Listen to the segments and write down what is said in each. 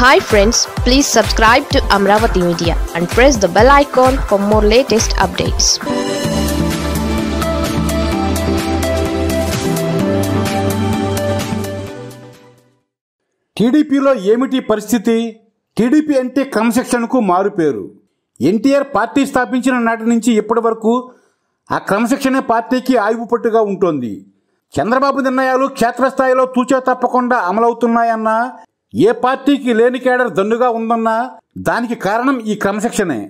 Hi friends please subscribe to Amaravati media and press the bell icon for more latest updates టీడీపీలో ఏమిటి పరిస్థితి? TDP అంటే క్రమశిక్షణకు మారుపేరు ఎన్టీఆర్ పార్టీ స్థాపించిన నాటి నుంచి ఇప్పటి వరకు ఆ క్రమశిక్షణే పార్టీకి ఆయువుపట్టుగా ఉంటుంది. చంద్రబాబు నిర్ణయాలు క్షేత్రస్థాయిలో తూచా తప్పకుండా అమలవుతున్నాయన్నా ఏ పార్టీకి లేని కేడర్ దండుగా ఉందన్నా దానికి కారణం ఈ క్రమశిక్షణే.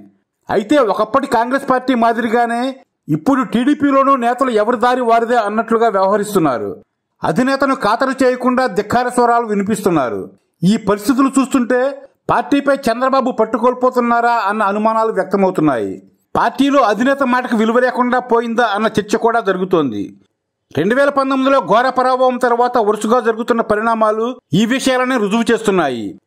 అయితే ఒకప్పటి కాంగ్రెస్ పార్టీ మాదిరిగానే ఇప్పుడు టీడీపీలోనూ నేతలు ఎవరి దారి వారిదే అన్నట్లుగా వ్యవహరిస్తున్నారు. అధినేతను ఖాతరు చేయకుండా ధిక్కార స్వరాలు వినిపిస్తున్నారు. ఈ పరిస్థితులు చూస్తుంటే పార్టీపై చంద్రబాబు పట్టుకోల్పోతున్నారా అన్న అనుమానాలు వ్యక్తమవుతున్నాయి. పార్టీలో అధినేత మాటకు విలువ లేకుండా పోయిందా అన్న చర్చ కూడా జరుగుతోంది. రెండు వేల పంతొమ్మిదిలో ఘోర పరాభవం తర్వాత వరుసగా జరుగుతున్న పరిణామాలు ఈ విషయాలనే రుజువు చేస్తున్నాయి.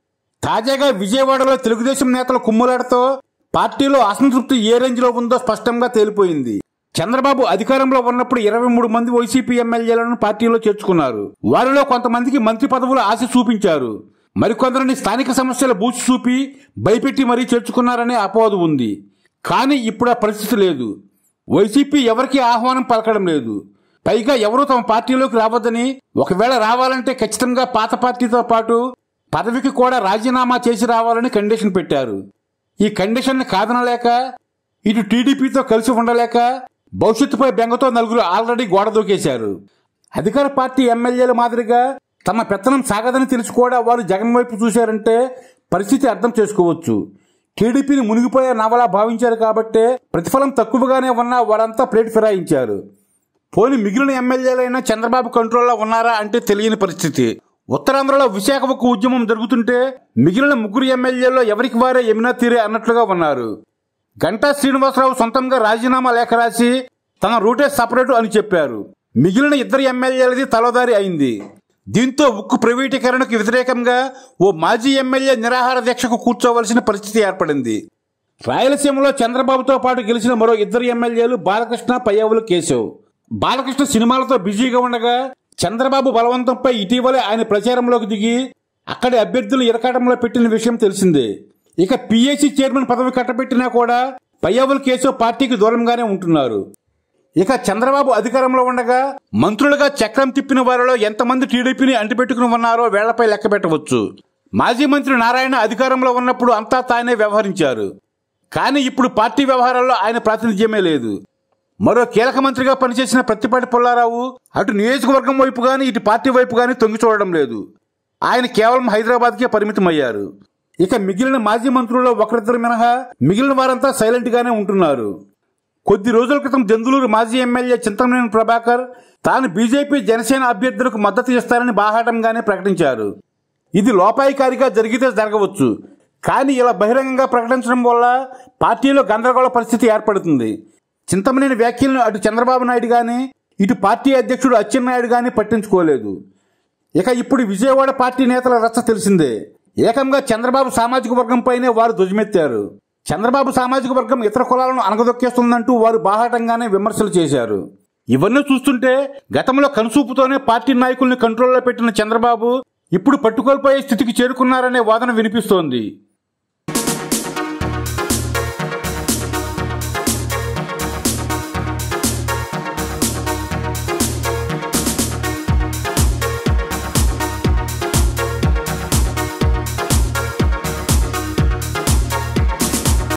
తాజాగా విజయవాడలో తెలుగుదేశం నేతల కుమ్ములాటతో పార్టీలో అసంతృప్తి ఏ రేంజ్లో ఉందో స్పష్టంగా తేలిపోయింది. చంద్రబాబు అధికారంలో ఉన్నప్పుడు ఇరవై మూడు మంది వైసీపీ ఎమ్మెల్యేలను పార్టీలో చేర్చుకున్నారు. వారిలో కొంతమందికి మంత్రి పదవులు ఆశ చూపించారు. మరికొందరిని స్థానిక సమస్యల బూచి చూపి భయపెట్టి మరీ చేర్చుకున్నారనే అపోహదు ఉంది. కానీ ఇప్పుడు ఆ పరిస్థితి లేదు. వైసీపీ ఎవరికీ ఆహ్వానం పలకడం లేదు. పైగా ఎవరూ తమ పార్టీలోకి రావద్దని ఒకవేళ రావాలంటే ఖచ్చితంగా పాత పార్టీతో పాటు పదవికి కూడా రాజీనామా చేసి రావాలని కండిషన్ పెట్టారు. ఈ కండిషన్ కాదనలేక ఇటు టీడీపీతో కలిసి ఉండలేక భవిష్యత్తుపై బెంగతో నలుగురు ఆల్రెడీ గోడ దూకేశారు. అధికార పార్టీ ఎమ్మెల్యేల మాదిరిగా తమ పెత్తనం సాగదని తెలిసి కూడా వారు జగన్ వైపు చూశారంటే పరిస్థితి అర్థం చేసుకోవచ్చు. టీడీపీని మునిగిపోయే నవలా భావించారు కాబట్టే ప్రతిఫలం తక్కువగానే ఉన్నా వారంతా ప్లేట్ ఫిరాయించారు. పోని మిగిలిన ఎమ్మెల్యేలైనా చంద్రబాబు కంట్రోల్లో ఉన్నారా అంటే తెలియని పరిస్థితి. ఉత్తరాంధ్రలో విశాఖ ఒక ఉద్యమం జరుగుతుంటే మిగిలిన ముగ్గురు ఎమ్మెల్యేల్లో ఎవరికి వారే ఎమినా తీరే అన్నట్లుగా ఉన్నారు. గంటా శ్రీనివాసరావు సొంతంగా రాజీనామా లేఖ రాసి తన రూటే సపరేటు అని చెప్పారు. మిగిలిన ఇద్దరు ఎమ్మెల్యేలది తలదారి అయింది. దీంతో ఉక్కు ప్రైవేటీకరణకు వ్యతిరేకంగా ఓ మాజీ ఎమ్మెల్యే నిరాహార దీక్షకు కూర్చోవలసిన పరిస్థితి ఏర్పడింది. రాయలసీమలో చంద్రబాబుతో పాటు గెలిచిన మరో ఇద్దరు ఎమ్మెల్యేలు బాలకృష్ణ పయ్యావులు కేశవ్. బాలకృష్ణ సినిమాలతో బిజీగా ఉండగా చంద్రబాబు బలవంతంపై ఇటీవలే ఆయన ప్రచారంలోకి దిగి అక్కడి అభ్యర్థులు ఇరకాటంలో పెట్టిన విషయం తెలిసిందే. ఇక పిఎస్సి చైర్మన్ పదవి కట్టబెట్టినా కూడా పయ్యావుల కేశవ్ పార్టీకి దూరంగానే ఉంటున్నారు. ఇక చంద్రబాబు అధికారంలో ఉండగా మంత్రులుగా చక్రం తిప్పిన వారిలో ఎంతమంది టీడీపీని అంటిపెట్టుకుని ఉన్నారో వేళ్ళపై లెక్క పెట్టవచ్చు. మాజీ మంత్రి నారాయణ అధికారంలో ఉన్నప్పుడు అంతా తానే వ్యవహరించారు. కానీ ఇప్పుడు పార్టీ వ్యవహారాల్లో ఆయన ప్రాతినిధ్యమే లేదు. మరో కీలక మంత్రిగా పనిచేసిన ప్రత్తిపాటి పుల్లారావు అటు నియోజకవర్గం వైపు గాని ఇటు పార్టీ వైపు గాని తొంగి చూడడం లేదు. ఆయన కేవలం హైదరాబాద్కే పరిమితమయ్యారు. ఇక మిగిలిన మాజీ మంత్రుల్లో ఒకరిద్దరు మినహా మిగిలిన వారంతా సైలెంట్ గానే ఉంటున్నారు. కొద్ది రోజుల క్రితం జందులూరు మాజీ ఎమ్మెల్యే చింతమనేని ప్రభాకర్ తాను బీజేపీ జనసేన అభ్యర్థులకు మద్దతు ఇస్తారని బాహాటంగానే ప్రకటించారు. ఇది లోపాయికారిగా జరిగితే జరగవచ్చు. కానీ ఇలా బహిరంగంగా ప్రకటించడం వల్ల పార్టీలో గందరగోళ పరిస్థితి ఏర్పడుతుంది. చింతమనేని వ్యాఖ్యలను అటు చంద్రబాబు నాయుడు కానీ ఇటు పార్టీ అధ్యక్షుడు అచ్చెన్నాయుడు కానీ పట్టించుకోలేదు. ఇక ఇప్పుడు విజయవాడ పార్టీ నేతల రచ్చ తెలిసిందే. ఏకంగా చంద్రబాబు సామాజిక వర్గంపైనే వారు ధ్వజమెత్తారు. చంద్రబాబు సామాజిక వర్గం ఇతర కులాలను అనగదొక్కేస్తుందంటూ వారు బాహాటంగానే విమర్శలు చేశారు. ఇవన్నీ చూస్తుంటే గతంలో కనుసూపుతోనే పార్టీ నాయకుల్ని కంట్రోల్లో పెట్టిన చంద్రబాబు ఇప్పుడు పట్టుకోల్పోయే స్థితికి చేరుకున్నారనే వాదన వినిపిస్తోంది.